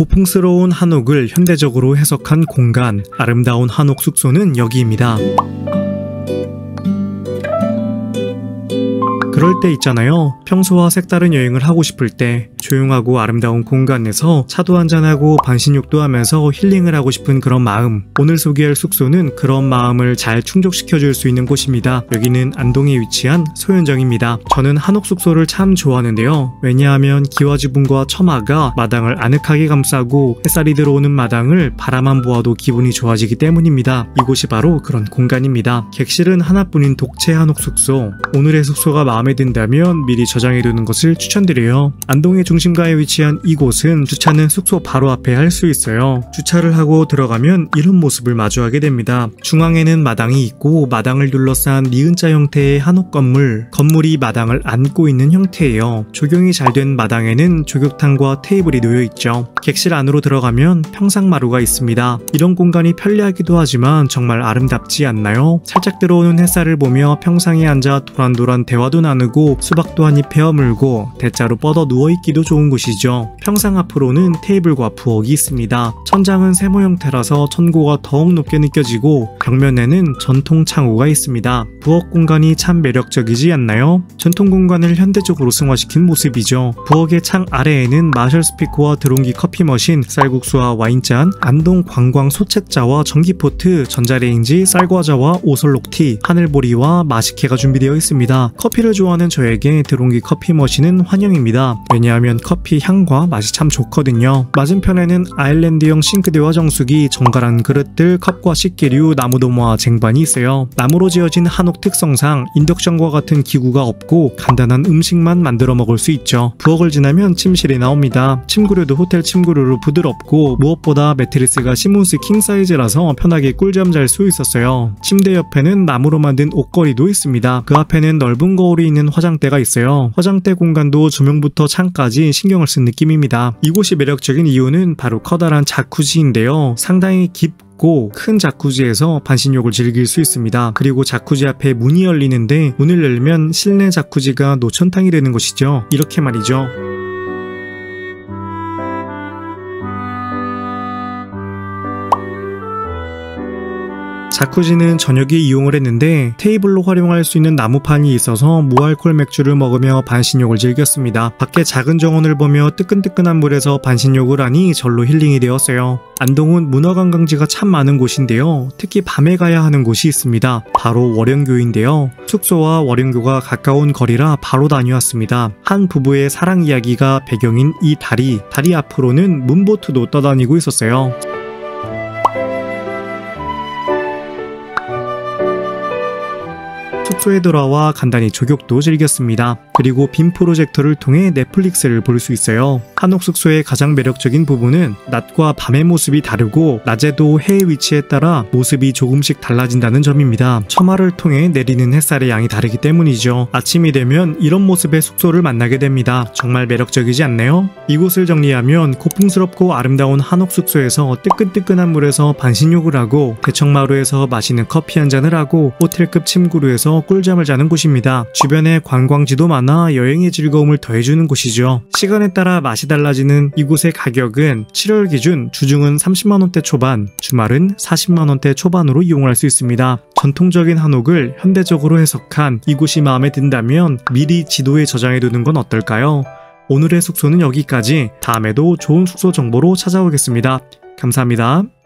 고풍스러운 한옥을 현대적으로 해석한 공간, 아름다운 한옥 숙소는 여기입니다. 때 있잖아요. 평소와 색다른 여행을 하고 싶을 때 조용하고 아름다운 공간에서 차도 한잔하고 반신욕도 하면서 힐링을 하고 싶은 그런 마음. 오늘 소개할 숙소는 그런 마음을 잘 충족시켜줄 수 있는 곳입니다. 여기는 안동에 위치한 소현정입니다. 저는 한옥 숙소를 참 좋아하는데요. 왜냐하면 기와지붕과 처마가 마당을 아늑하게 감싸고 햇살이 들어오는 마당을 바라만 보아도 기분이 좋아지기 때문입니다. 이곳이 바로 그런 공간입니다. 객실은 하나뿐인 독채 한옥 숙소. 오늘의 숙소가 마음에 든다면 미리 저장해두는 것을 추천드려요. 안동의 중심가에 위치한 이곳은 주차는 숙소 바로 앞에 할 수 있어요. 주차를 하고 들어가면 이런 모습을 마주하게 됩니다. 중앙에는 마당이 있고 마당을 둘러싼 니은자 형태의 한옥 건물, 건물이 마당을 안고 있는 형태예요. 조경이 잘 된 마당에는 조격탕과 테이블이 놓여 있죠. 객실 안으로 들어가면 평상마루가 있습니다. 이런 공간이 편리하기도 하지만 정말 아름답지 않나요? 살짝 들어오는 햇살을 보며 평상에 앉아 도란도란 대화도 나누고 수박도 한 입 베어 물고 대자로 뻗어 누워있기도 좋은 곳이죠. 평상 앞으로는 테이블과 부엌이 있습니다. 천장은 세모 형태라서 천고가 더욱 높게 느껴지고 벽면에는 전통 창호가 있습니다. 부엌 공간이 참 매력적이지 않나요? 전통 공간을 현대적으로 승화시킨 모습이죠. 부엌의 창 아래에는 마셜 스피커와 드롱기 커피 머신, 쌀국수와 와인잔, 안동 관광 소책자와 전기포트, 전자레인지, 쌀과자와 오설록티, 하늘보리와 마식회가 준비되어 있습니다. 커피를 좋아하는 저에게 드롱기 커피 머신은 환영입니다. 왜냐하면 커피 향과 맛이 참 좋거든요. 맞은편에는 아일랜드형 싱크대와 정수기, 정갈한 그릇들, 컵과 식기류, 나무도마와 쟁반이 있어요. 나무로 지어진 한옥 특성상 인덕션과 같은 기구가 없고 간단한 음식만 만들어 먹을 수 있죠. 부엌을 지나면 침실이 나옵니다. 침구류도 호텔 침구류로 부드럽고 무엇보다 매트리스가 시몬스 킹 사이즈라서 편하게 꿀잠 잘 수 있었어요. 침대 옆에는 나무로 만든 옷걸이도 있습니다. 그 앞에는 넓은 거울이 있는 화 장대가 있어요. 화장대 공간도 조명부터 창까지 신경을 쓴 느낌입니다. 이곳이 매력적인 이유는 바로 커다란 자쿠지인데요. 상당히 깊고 큰 자쿠지에서 반신욕을 즐길 수 있습니다. 그리고 자쿠지 앞에 문이 열리는데 문을 열면 실내 자쿠지가 노천탕이 되는 것이죠. 이렇게 말이죠. 자쿠지는 저녁에 이용을 했는데 테이블로 활용할 수 있는 나무판이 있어서 무알콜 맥주를 먹으며 반신욕을 즐겼습니다. 밖에 작은 정원을 보며 뜨끈뜨끈한 물에서 반신욕을 하니 절로 힐링이 되었어요. 안동은 문화관광지가 참 많은 곳인데요. 특히 밤에 가야 하는 곳이 있습니다. 바로 월영교인데요. 숙소와 월영교가 가까운 거리라 바로 다녀왔습니다. 한 부부의 사랑 이야기가 배경인 이 다리, 다리 앞으로는 문보트도 떠다니고 있었어요. 숙소에 돌아와 간단히 조격도 즐겼습니다. 그리고 빔 프로젝터를 통해 넷플릭스를 볼 수 있어요. 한옥 숙소의 가장 매력적인 부분은 낮과 밤의 모습이 다르고 낮에도 해의 위치에 따라 모습이 조금씩 달라진다는 점입니다. 처마를 통해 내리는 햇살의 양이 다르기 때문이죠. 아침이 되면 이런 모습의 숙소를 만나게 됩니다. 정말 매력적이지 않나요? 이곳을 정리하면 고풍스럽고 아름다운 한옥 숙소에서 뜨끈뜨끈한 물에서 반신욕을 하고 대청마루에서 마시는 커피 한 잔을 하고 호텔급 침구루에서 꿀잠을 자는 곳입니다. 주변에 관광지도 많아 여행의 즐거움을 더해주는 곳이죠. 시간에 따라 맛이 달라지는 이곳의 가격은 7월 기준 주중은 30만원대 초반, 주말은 40만원대 초반으로 이용할 수 있습니다. 전통적인 한옥을 현대적으로 해석한 이곳이 마음에 든다면 미리 지도에 저장해두는 건 어떨까요? 오늘의 숙소는 여기까지. 다음에도 좋은 숙소 정보로 찾아오겠습니다. 감사합니다.